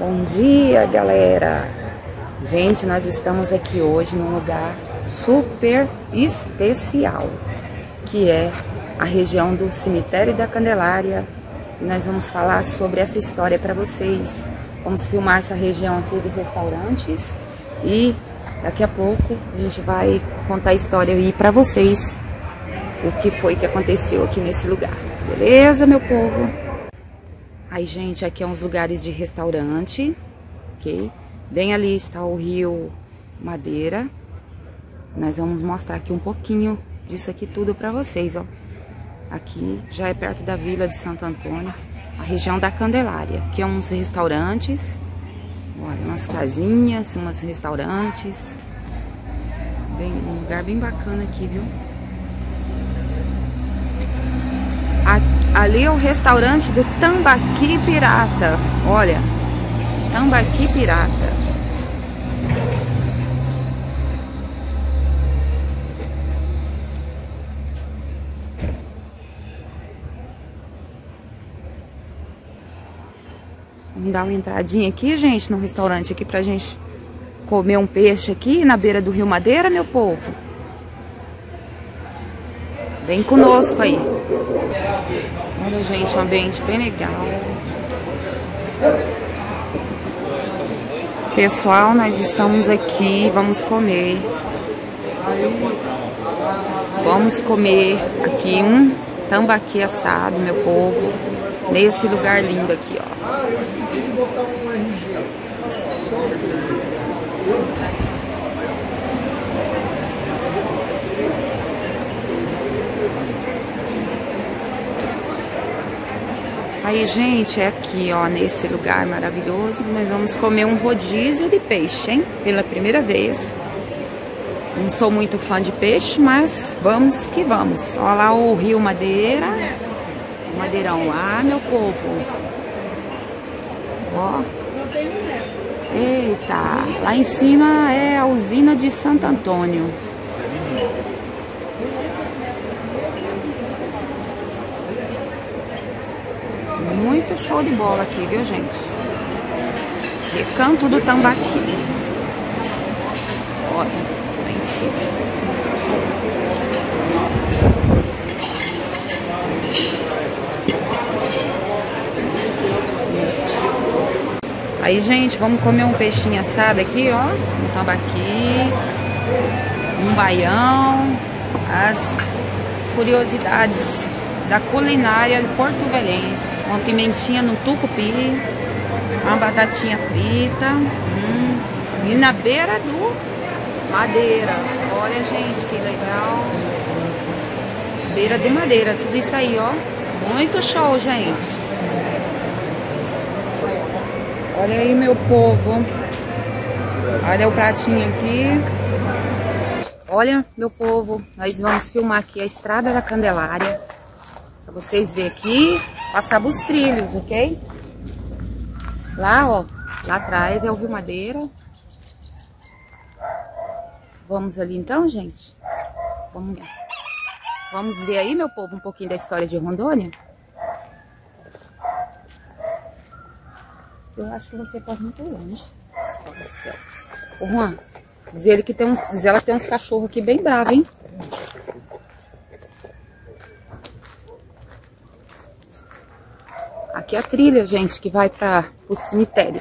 Bom dia, galera! Gente, nós estamos aqui hoje num lugar super especial, que é a região do Cemitério da Candelária. E nós vamos falar sobre essa história para vocês. Vamos filmar essa região aqui de restaurantes e daqui a pouco a gente vai contar a história aí para vocês o que foi que aconteceu aqui nesse lugar. Beleza, meu povo? Aí, gente, aqui é uns lugares de restaurante, ok? Bem ali está o Rio Madeira. Nós vamos mostrar aqui um pouquinho disso aqui tudo para vocês, ó. Aqui já é perto da Vila de Santo Antônio, a região da Candelária. Aqui é uns restaurantes, olha, umas casinhas, umas restaurantes. Bem, um lugar bem bacana aqui, viu? Ali é o restaurante do Tambaqui Pirata. Olha, Tambaqui Pirata. Vamos dar uma entradinha aqui, gente, no restaurante aqui pra gente comer um peixe aqui na beira do Rio Madeira, meu povo. Vem conosco aí. Olha, gente, um ambiente bem legal. Pessoal, nós estamos aqui, vamos comer. Vamos comer aqui um tambaqui assado, meu povo, nesse lugar lindo aqui, ó. Aí, gente, é aqui, ó, nesse lugar maravilhoso, nós vamos comer um rodízio de peixe, hein? Pela primeira vez. Não sou muito fã de peixe, mas vamos que vamos. Olha lá o Rio Madeira. Madeirão lá, meu povo. Ó. Eita, lá em cima é a usina de Santo Antônio. Muito show de bola aqui, viu, gente? Recanto do Tambaqui. Olha, lá em cima. Aí, gente, vamos comer um peixinho assado aqui, ó. Um tambaqui, um baião, as curiosidades da culinária porto-velhense. Uma pimentinha no tucupi, uma batatinha frita. Hum, e na beira do madeira. Olha, gente, que legal. Beira de madeira, tudo isso aí, ó. Muito show, gente. Olha aí, meu povo. Olha o pratinho aqui. Olha, meu povo, nós vamos filmar aqui a Estrada da Candelária. Pra vocês verem aqui, passar os trilhos, ok? Lá, ó, lá atrás é o Rio Madeira. Vamos ali então, gente? Vamos, vamos ver aí, meu povo, um pouquinho da história de Rondônia? Eu acho que você pode muito longe. Ô, Juan, diz ele que tem uns, diz ela que tem uns cachorros aqui bem bravos, hein? Aqui é a trilha, gente, que vai para o cemitério.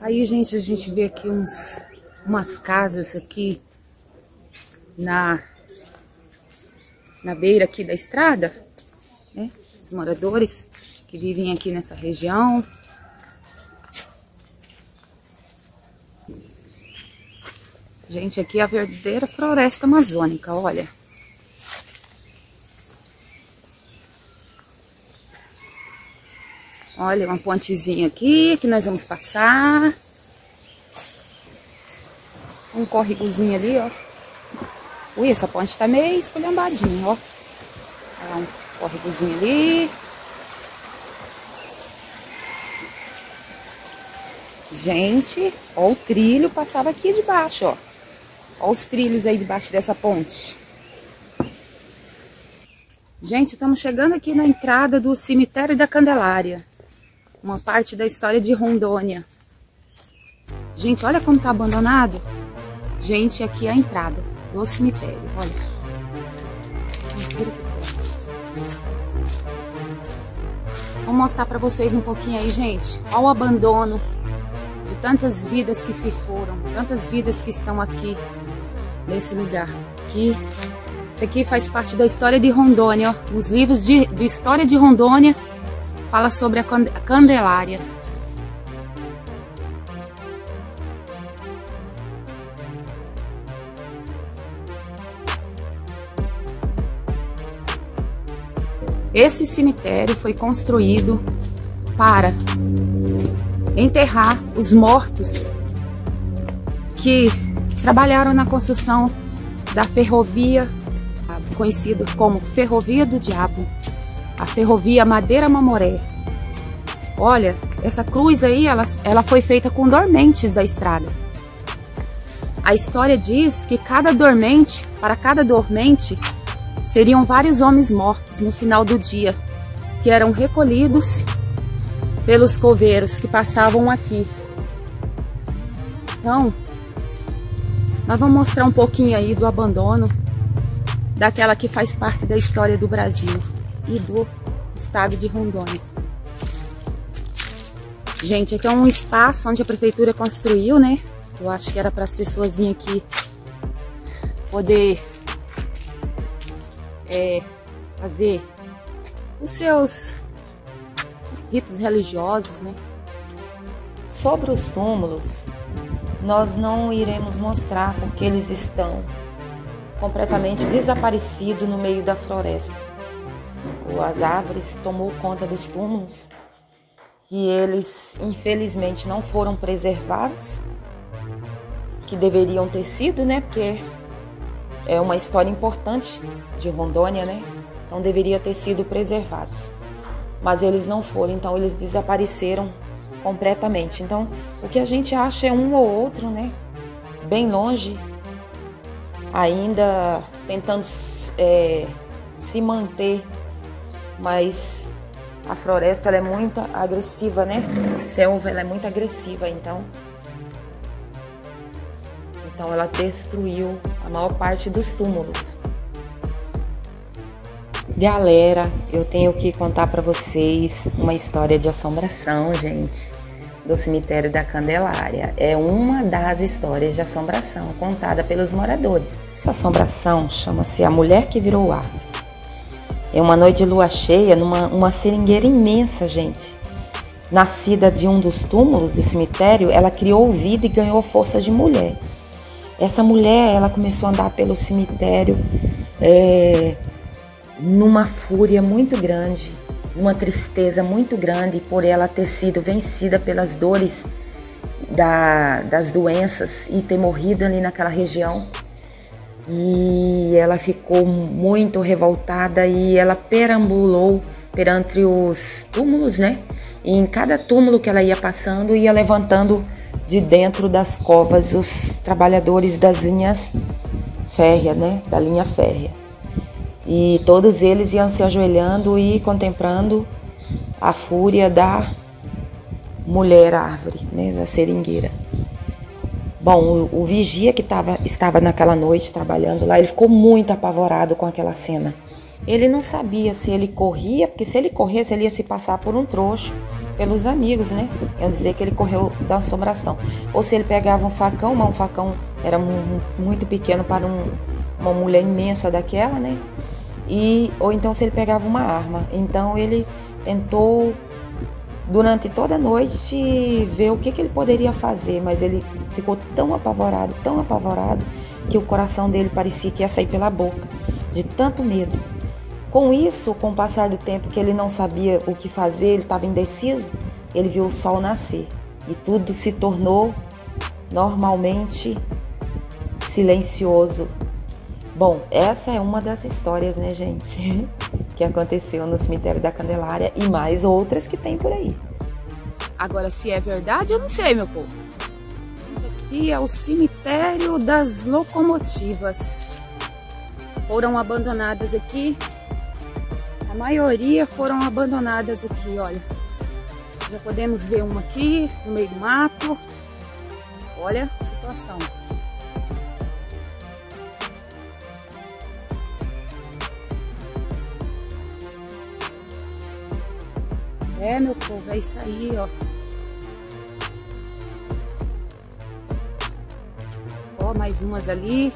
Aí, gente, a gente vê aqui uns, umas casas aqui na, na beira aqui da estrada, né? Os moradores que vivem aqui nessa região. Gente, aqui é a verdadeira floresta amazônica, olha. Olha, uma pontezinha aqui que nós vamos passar. Um córregozinho ali, ó. Ui, essa ponte tá meio esculhambadinha, ó. Olha um córregozinho ali. Gente, ó o trilho passava aqui debaixo, ó. Ó os trilhos aí debaixo dessa ponte. Gente, estamos chegando aqui na entrada do cemitério da Candelária. Uma parte da história de Rondônia. Gente, olha como tá abandonado. Gente, aqui é a entrada do cemitério, olha. Vou mostrar para vocês um pouquinho aí, gente. Olha o abandono de tantas vidas que se foram, tantas vidas que estão aqui nesse lugar. Aqui, isso aqui faz parte da história de Rondônia, ó. Os livros de, de história de Rondônia fala sobre a Candelária. Esse cemitério foi construído para enterrar os mortos que trabalharam na construção da ferrovia, conhecida como Ferrovia do Diabo, a Ferrovia Madeira Mamoré. Olha, essa cruz aí, ela, ela foi feita com dormentes da estrada. A história diz que cada dormente, para cada dormente, seriam vários homens mortos no final do dia, que eram recolhidos pelos coveiros que passavam aqui. Então, nós vamos mostrar um pouquinho aí do abandono daquela que faz parte da história do Brasil e do estado de Rondônia. Gente, aqui é um espaço onde a prefeitura construiu, né? Eu acho que era para as pessoas virem aqui poder é, fazer os seus ritos religiosos, né? Sobre os túmulos, nós não iremos mostrar porque eles estão completamente desaparecidos no meio da floresta. As árvores tomou conta dos túmulos e eles, infelizmente, não foram preservados, que deveriam ter sido, né? Porque é uma história importante de Rondônia, né? Então deveria ter sido preservados. Mas eles não foram, então eles desapareceram completamente. Então, o que a gente acha é um ou outro, né? Bem longe, ainda tentando é, se manter, mas a floresta é muito agressiva, né? A selva é muito agressiva, então então ela destruiu a maior parte dos túmulos. Galera, eu tenho que contar para vocês uma história de assombração, gente, do cemitério da Candelária. É uma das histórias de assombração contada pelos moradores. Essa assombração chama-se A Mulher que Virou Árvore. É uma noite de lua cheia numa uma seringueira imensa, gente. Nascida de um dos túmulos do cemitério, ela criou vida e ganhou força de mulher. Essa mulher, ela começou a andar pelo cemitério é, numa fúria muito grande, numa tristeza muito grande por ela ter sido vencida pelas dores da, das doenças e ter morrido ali naquela região. E ela ficou muito revoltada e ela perambulou perante os túmulos, né? E em cada túmulo que ela ia passando, ia levantando de dentro das covas os trabalhadores das linhas férreas, né? Da linha férrea. E todos eles iam se ajoelhando e contemplando a fúria da mulher árvore, né? Da seringueira. Bom, o, o vigia que tava, estava naquela noite trabalhando lá, ele ficou muito apavorado com aquela cena. Ele não sabia se ele corria, porque se ele corresse, ele ia se passar por um trouxo pelos amigos, né? Iam dizer que ele correu da assombração. Ou se ele pegava um facão, mas um facão era muito pequeno para um, uma mulher imensa daquela, né? E, ou então se ele pegava uma arma. Então ele tentou durante toda a noite ver o que, que ele poderia fazer, mas ele ficou tão apavorado, tão apavorado, que o coração dele parecia que ia sair pela boca, de tanto medo. Com isso, com o passar do tempo que ele não sabia o que fazer, ele estava indeciso, ele viu o sol nascer e tudo se tornou normalmente silencioso. Bom, essa é uma das histórias, né, gente, que aconteceu no cemitério da Candelária e mais outras que tem por aí. Agora, se é verdade, eu não sei, meu povo. Aqui é o cemitério das locomotivas. Foram abandonadas aqui a maioria foram abandonadas aqui, olha. Já podemos ver uma aqui no meio do mato. Olha a situação. É, meu povo, é isso aí, ó. Ó, mais umas ali.